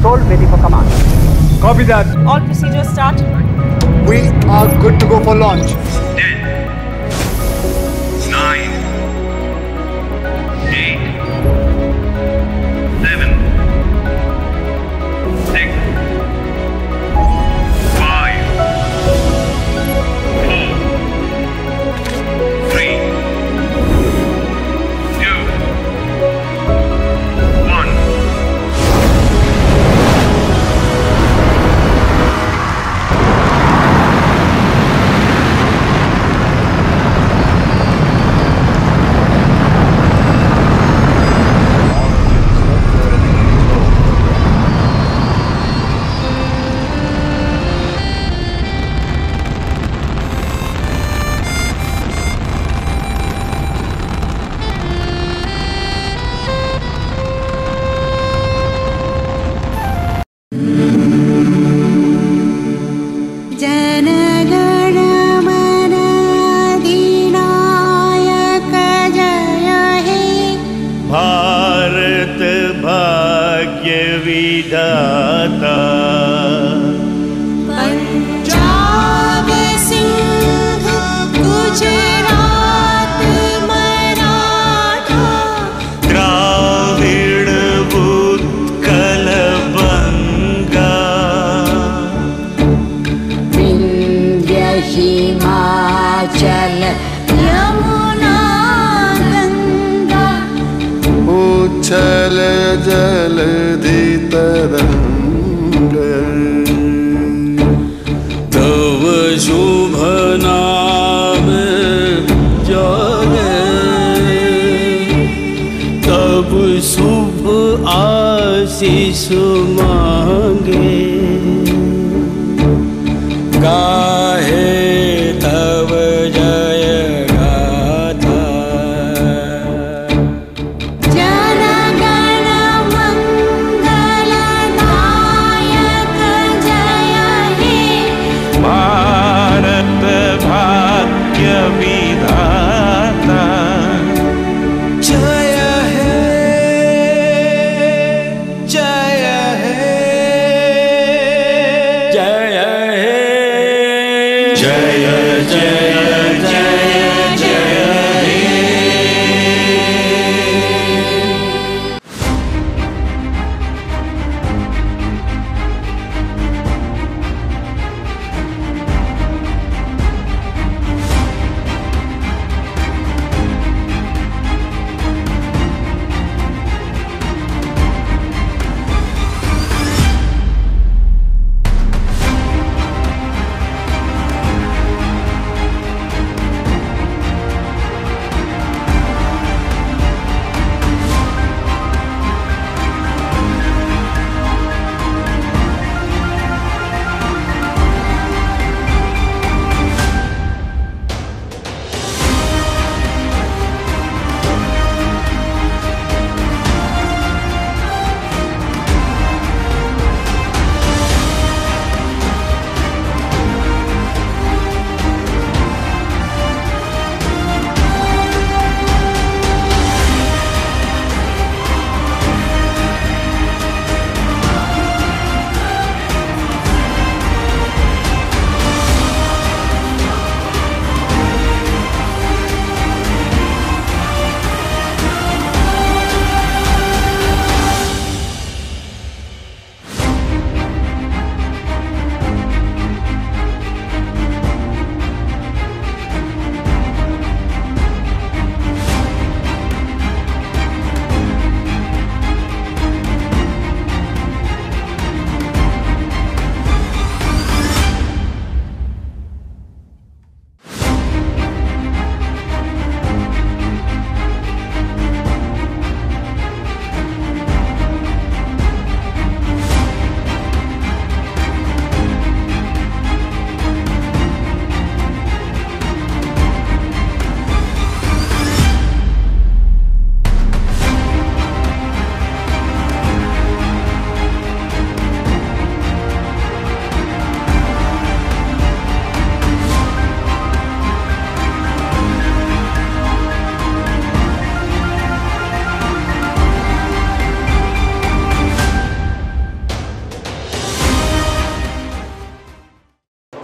control, ready for command. Copy that. All procedures start. We are good to go for launch. भाग्य उच्छल जलधि तरङ्ग तव शुभ नाम जागे तब शुभ आशीष मांगे। गाहे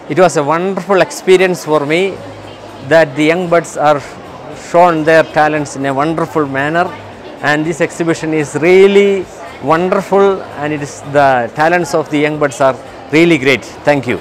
It was a wonderful experience for me that the young buds are shown their talents in a wonderful manner and this exhibition is really wonderful and it is the talents of the young buds are really great. Thank you.